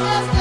Let's.